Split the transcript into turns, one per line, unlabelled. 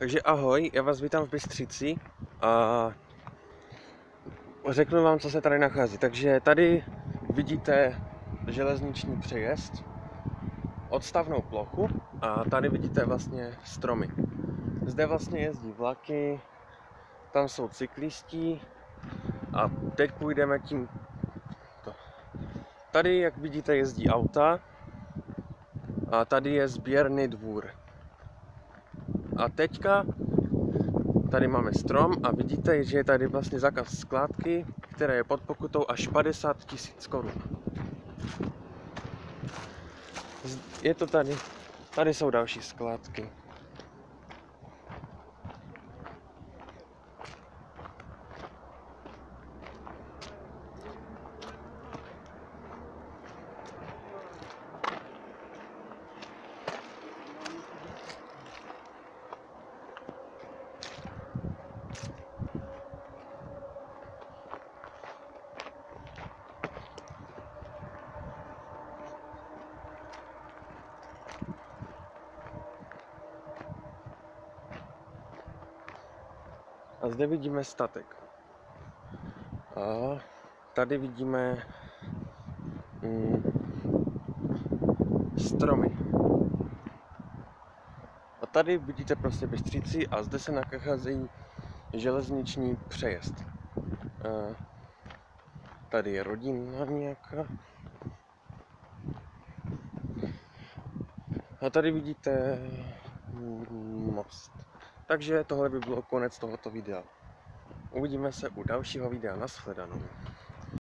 Takže ahoj, já vás vítám v Bystřici a řeknu vám, co se tady nachází. Takže tady vidíte železniční přejezd, odstavnou plochu a tady vidíte vlastně stromy. Zde vlastně jezdí vlaky, tam jsou cyklisti a teď půjdeme tím. Tady, jak vidíte, jezdí auta a tady je sběrný dvůr. A teďka tady máme strom a vidíte, že je tady vlastně zákaz skládky, která je pod pokutou až 50 tisíc korun. Je to tady, tady jsou další skládky. A zde vidíme statek. A tady vidíme mm, stromy. A tady vidíte prostě Bystříci a zde se nacházejí železniční přejezd. A tady je rodina nějaká. A tady vidíte mm, most. Takže tohle by bylo konec tohoto videa. Uvidíme se u dalšího videa. Nashledanou.